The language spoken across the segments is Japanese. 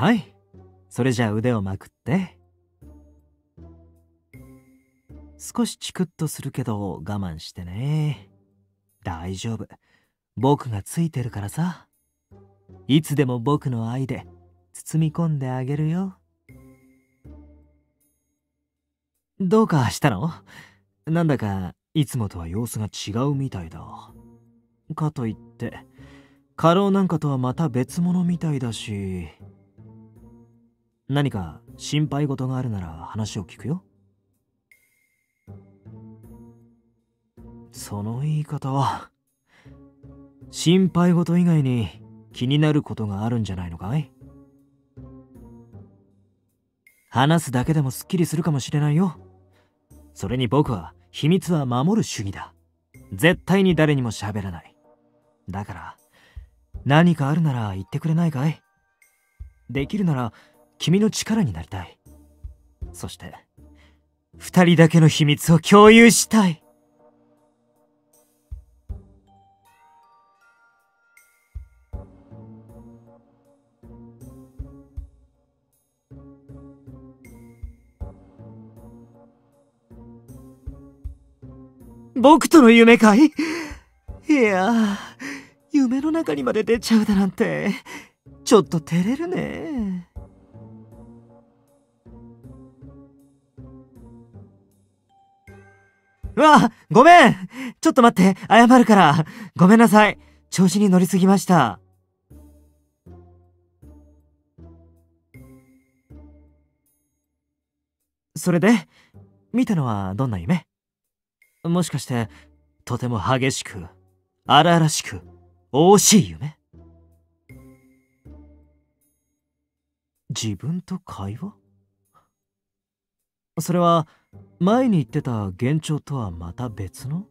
はい。それじゃあ腕をまくって。少しチクッとするけど我慢してね。大丈夫。僕がついてるからさ。いつでも僕の愛で包み込んであげるよ。どうかしたの？なんだかいつもとは様子が違うみたいだ。かといって過労なんかとはまた別物みたいだし。何か心配事があるなら話を聞くよ。その言い方は心配事以外に気になることがあるんじゃないのかい？話すだけでもすっきりするかもしれないよ。それに僕は秘密は守る主義だ。絶対に誰にも喋らない。だから何かあるなら言ってくれないかい？できるなら君の力になりたい。そして二人だけの秘密を共有したい。僕との夢かい？いや夢の中にまで出ちゃうだなんてちょっと照れるね。うわごめん。ちょっと待って。謝るから。ごめんなさい。調子に乗りすぎました。それで見たのはどんな夢？もしかしてとても激しく荒々しく惜しい夢？自分と会話？それは前に言ってた幻聴とはまた別の？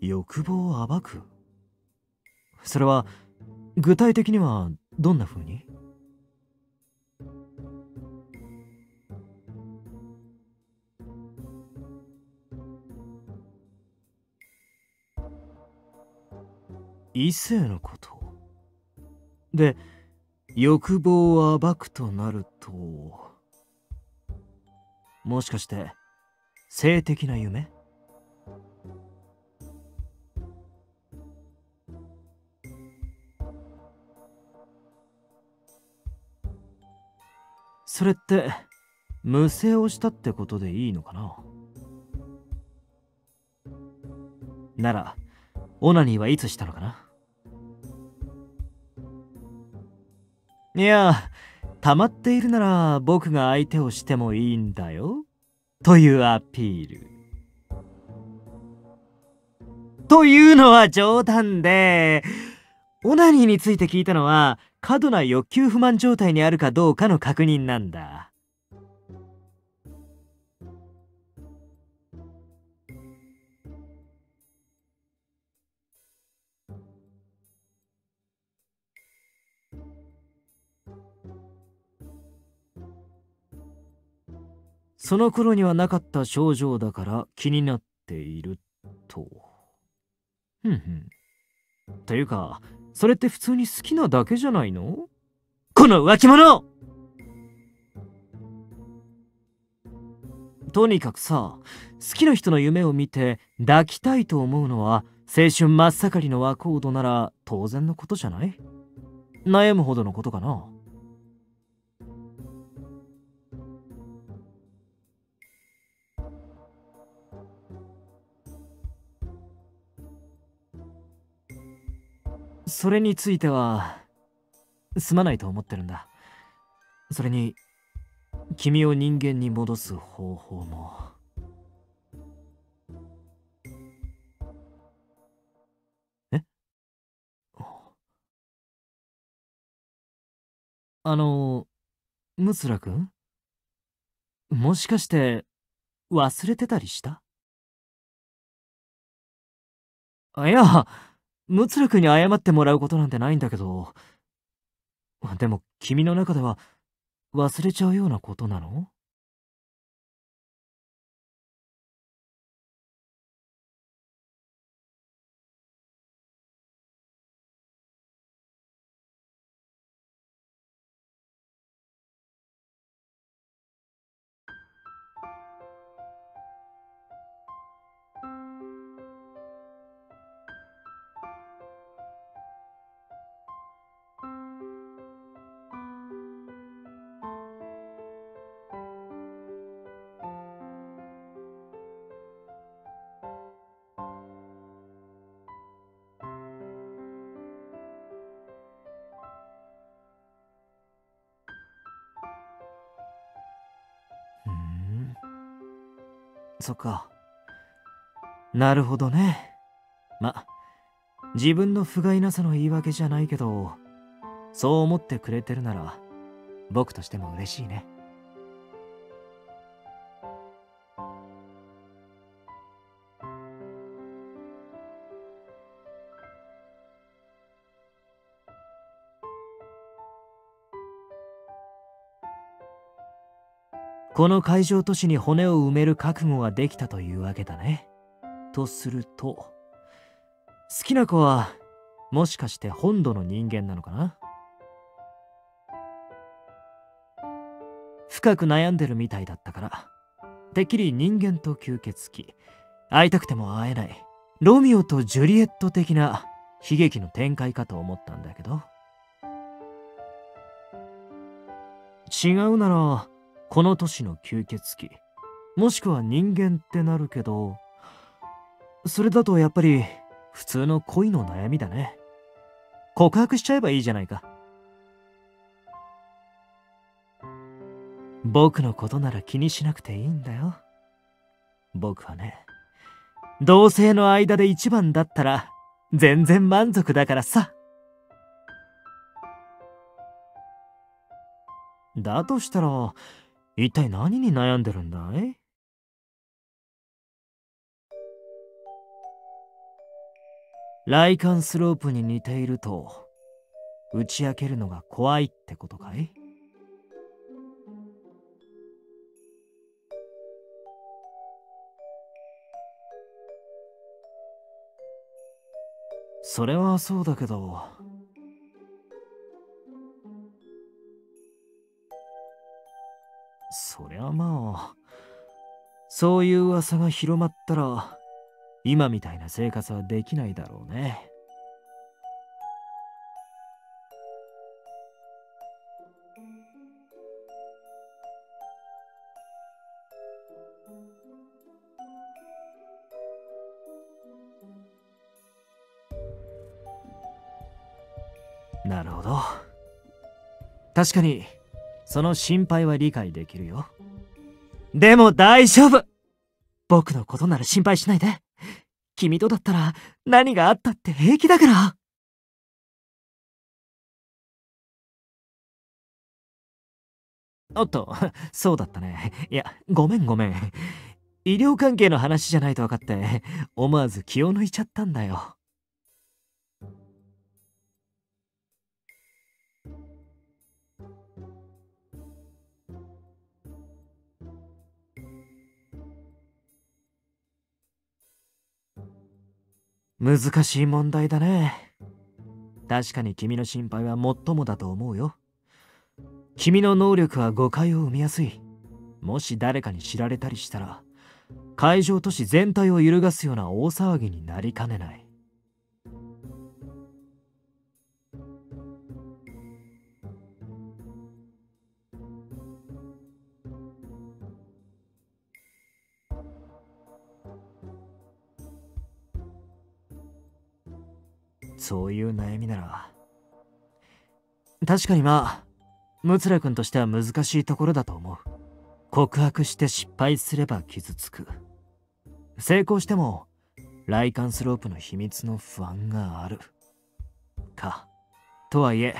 欲望を暴く？それは具体的にはどんな風に？異性のこと？で欲望を暴くとなるともしかして性的な夢？それって無性をしたってことでいいのかな？ならオナニーはいつしたのかな？いや、溜まっているなら僕が相手をしてもいいんだよ。というアピール。というのは冗談で、オナニーについて聞いたのは過度な欲求不満状態にあるかどうかの確認なんだ。その頃にはなかった症状だから気になっていると。ふんふん。というか、それって普通に好きなだけじゃないの？この浮気者とにかくさ、好きな人の夢を見て抱きたいと思うのは青春真っ盛りのワコードなら当然のことじゃない？悩むほどのことかなそれについてはすまないと思ってるんだ。それに君を人間に戻す方法も。え？あのムツラ君？もしかして忘れてたりした？いやムツラ君に謝ってもらうことなんてないんだけど。でも君の中では忘れちゃうようなことなの？そっか。なるほどね。ま自分の不甲斐なさの言い訳じゃないけどそう思ってくれてるなら僕としても嬉しいね。この海上都市に骨を埋める覚悟ができたというわけだね。とすると好きな子はもしかして本土の人間なのかな？深く悩んでるみたいだったからてっきり人間と吸血鬼会いたくても会えないロミオとジュリエット的な悲劇の展開かと思ったんだけど違うならこの都市の吸血鬼。もしくは人間ってなるけどそれだとやっぱり普通の恋の悩みだね。告白しちゃえばいいじゃないか。僕のことなら気にしなくていいんだよ。僕はね同性の間で一番だったら全然満足だからさ。だとしたら一体何に悩んでるんだい？ライカンスロープに似ていると打ち明けるのが怖いってことかい？それはそうだけどそういう噂が広まったら今みたいな生活はできないだろうねなるほど確かにその心配は理解できるよ。でも大丈夫僕のことなら心配しないで。君とだったら何があったって平気だから。おっと、そうだったね。いや、ごめんごめん。医療関係の話じゃないと分かって、思わず気を抜いちゃったんだよ。難しい問題だね。確かに君の心配は最もだと思うよ。君の能力は誤解を生みやすい。もし誰かに知られたりしたら、海上都市全体を揺るがすような大騒ぎになりかねない。そういう悩みなら。確かにまあムツラ君としては難しいところだと思う。告白して失敗すれば傷つく。成功してもライカンスロープの秘密の不安がある。か。とはいえ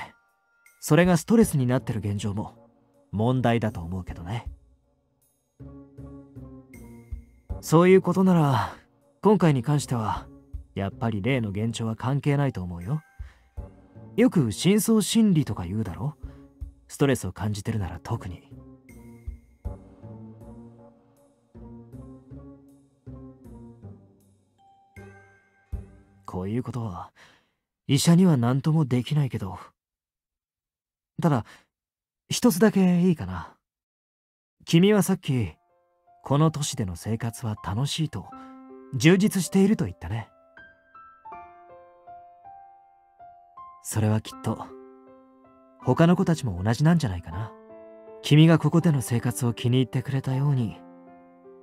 それがストレスになってる現状も問題だと思うけどね。そういうことなら今回に関してはやっぱり例の幻聴は関係ないと思うよ。よく深層心理とか言うだろストレスを感じてるなら特に。こういうことは医者には何ともできないけど。ただ、一つだけいいかな。君はさっき、この都市での生活は楽しいと、充実していると言ったね。それはきっと他の子たちも同じなんじゃないかな。君がここでの生活を気に入ってくれたように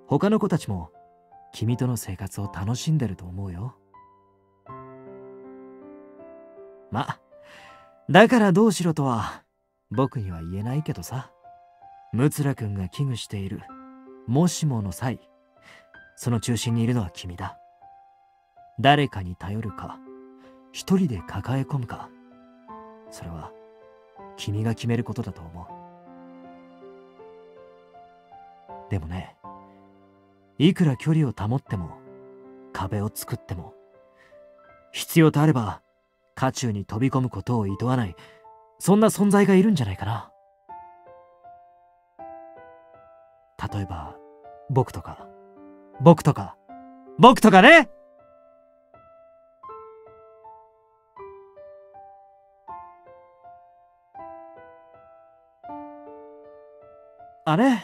他の子たちも君との生活を楽しんでると思うよ。まだからどうしろとは僕には言えないけどさ。ムツラ君が危惧しているもしもの際その中心にいるのは君だ。誰かに頼るか一人で抱え込むか。それは君が決めることだと思う。でもねいくら距離を保っても壁を作っても必要とあれば渦中に飛び込むことを厭わないそんな存在がいるんじゃないかな。例えば僕とか僕とか僕とかね！あれ？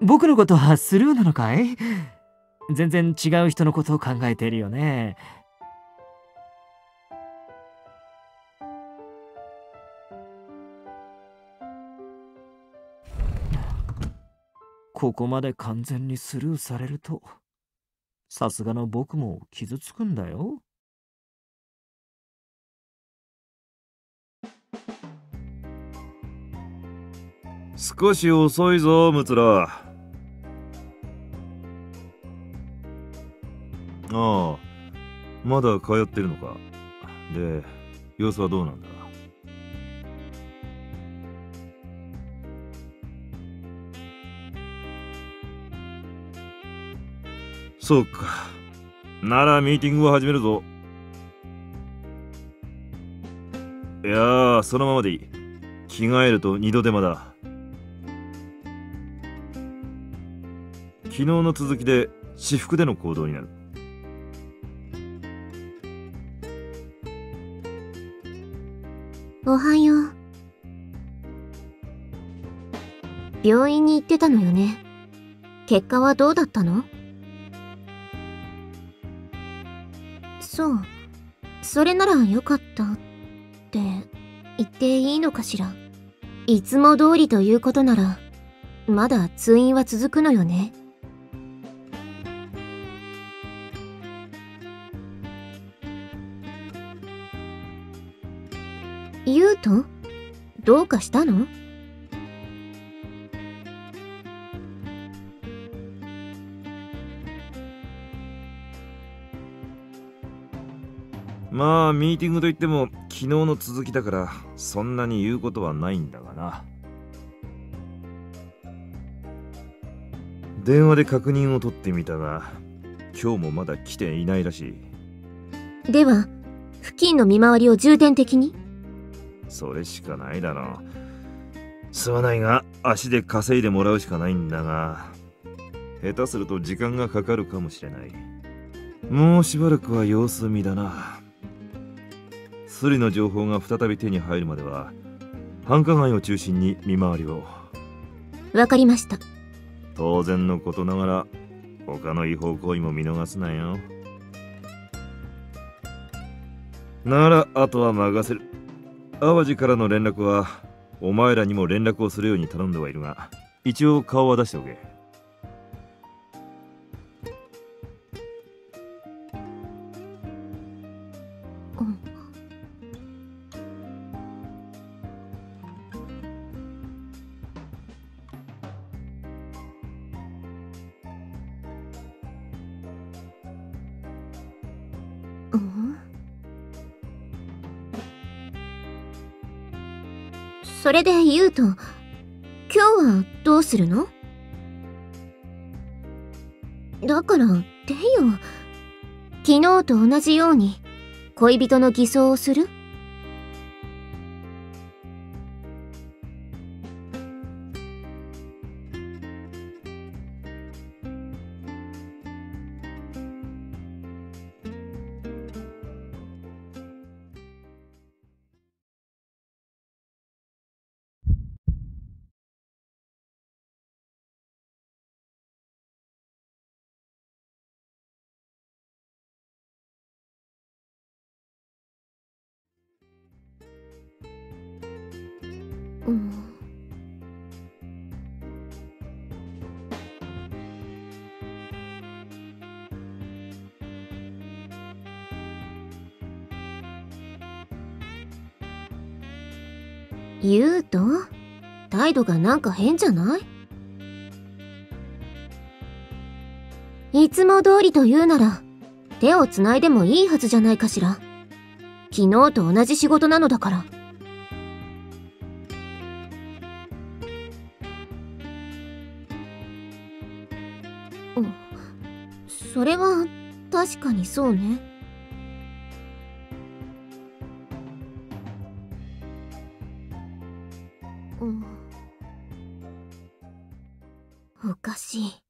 僕のことはスルーなのかい？全然違う人のことを考えているよね。ここまで完全にスルーされると、さすがの僕も傷つくんだよ。少し遅いぞ、ムツラ。ああ、まだ通ってるのか。で、様子はどうなんだ？そうか。ならミーティングを始めるぞ。いや、そのままでいい。着替えると二度手間だ。昨日の続きで私服での行動になる。おはよう。病院に行ってたのよね。結果はどうだったの？そう。それならよかったって言っていいのかしら。いつも通りということなら、まだ通院は続くのよね。とどうかしたの？まあミーティングといっても昨日の続きだからそんなに言うことはないんだがな。電話で確認を取ってみたが今日もまだ来ていないらしい。では付近の見回りを重点的に？それしかないだろう。すまないが足で稼いでもらうしかないんだが下手すると時間がかかるかもしれない。もうしばらくは様子見だな。スリの情報が再び手に入るまでは繁華街を中心に見回りを。わかりました。当然のことながら他の違法行為も見逃すなよ。ならあとは任せる淡路からの連絡はお前らにも連絡をするように頼んではいるが一応顔は出しておけ。それで言うと、今日はどうするの？だからてよ。昨日と同じように恋人の偽装をする？うん言うと態度がなんか変じゃない？いつも通りと言うなら、手を繋いでもいいはずじゃないかしら。昨日と同じ仕事なのだから。それは確かにそうね。おかしい。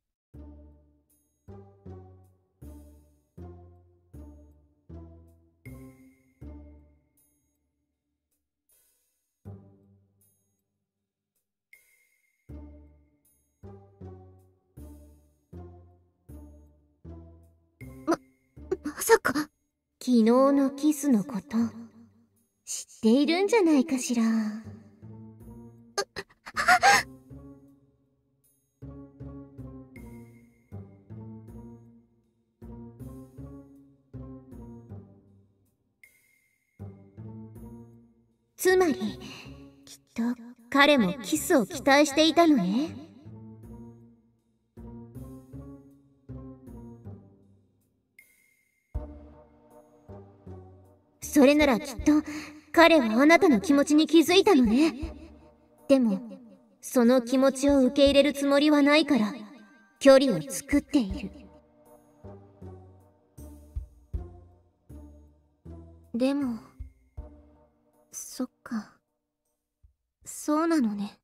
さか昨日のキスのこと知っているんじゃないかしら。つまりきっと彼もキスを期待していたのね。それならきっと彼はあなたの気持ちに気づいたのね。でも、その気持ちを受け入れるつもりはないから、距離を作っている。でも、そっか。そうなのね。